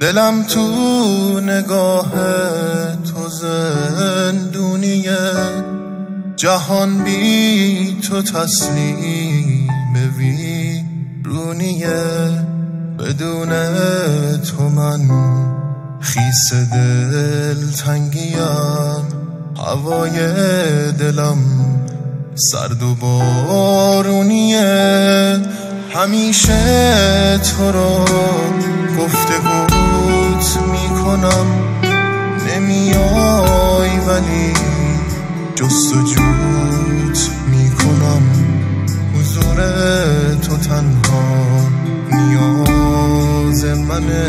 دلم تو نگاه تو زندونیه جهان بی تو تسلیم ویرونیه بدون تو من خیس دل تنگیم. هوای دلم سرد و بارونیه همیشه تو رو گفتگوت می‌کنم نمیای ولی جستجوت می‌کنم. حضور تو تنها نیاز منه.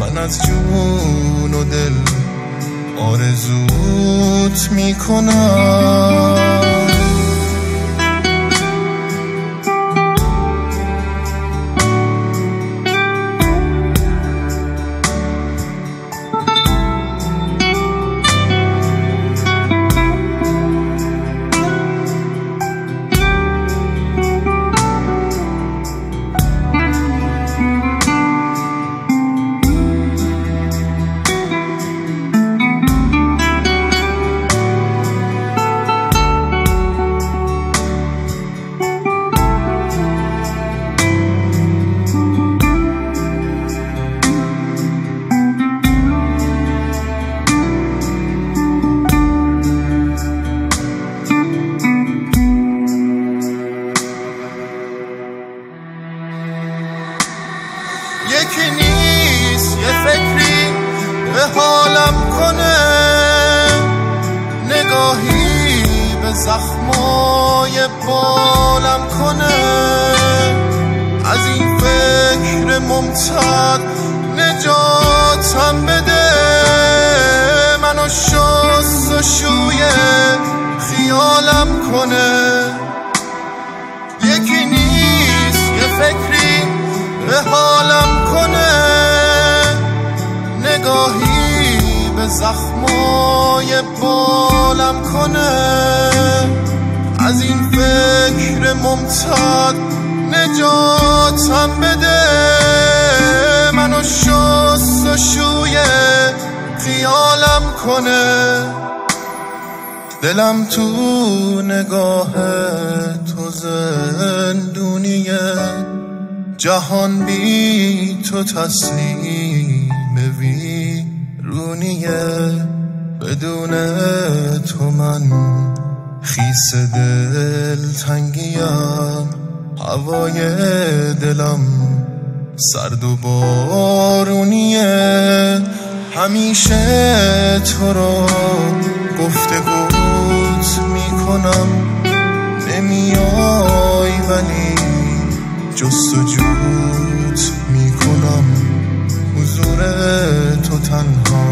من از جون و دل آرزوت می‌کنم. یکی نیست یه فکری به حالم کنه. نگاهی به زخمای بالم کنه. از این فکر ممتد زخمای بالم کنه. از این فکر ممتد نجاتم بده. منو شست و شوی خیالم کنه. دلم تو نگاه تو زندونیه جهان بی تو تسلیم ویرونیه بدون تو من خیس دل تنگیم هوای دلم سرد و بارونیه. همیشه تو رو گفتگوت می‌کنم. نمیای ولی جستجوت می‌کنم. حضور تو تنها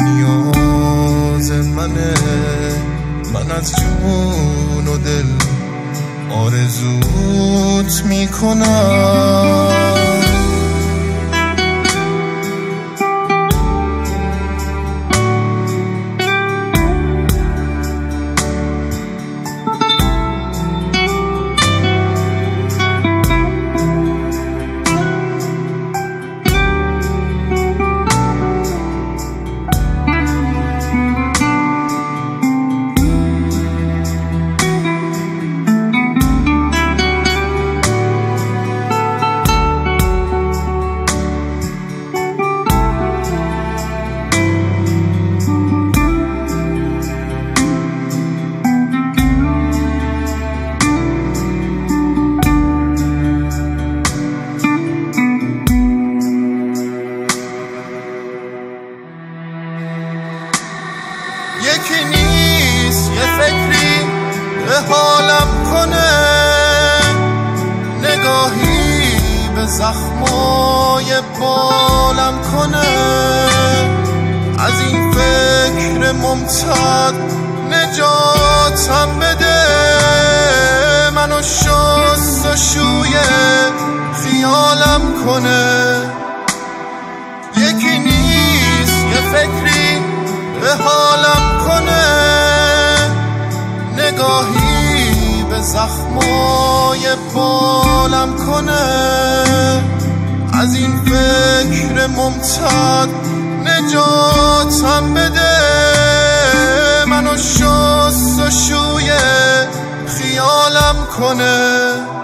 نیاز منه. من از جون و دل آرزوت می‌کنم. به حالم کنه نگاهی به زخمای بالم کنه. از این فکر ممتد نجاتم بده. منو شست و شوی خیالم کنه. یکی نیست یه فکری به حالم کنه. نگاهی زخمای بالم کنه. از این فکر ممتد نجاتم بده. منو شست و شوی خیالم کنه.